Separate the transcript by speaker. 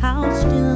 Speaker 1: house still